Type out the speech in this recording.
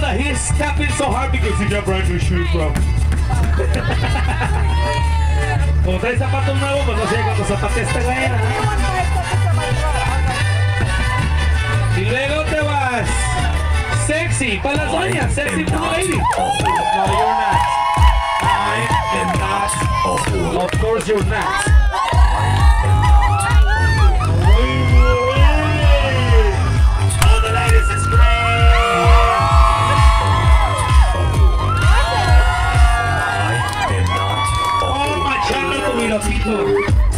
that he's tapping so hard because he got brand new shoes, bro. Como trae zapatos nuevos, pues no sé cuando zapatea esta güey. ¿eh? Y luego te vas. Sexy, para las doñas, sexy lady. No, you're not. I am not. Of course you're not. Lopito.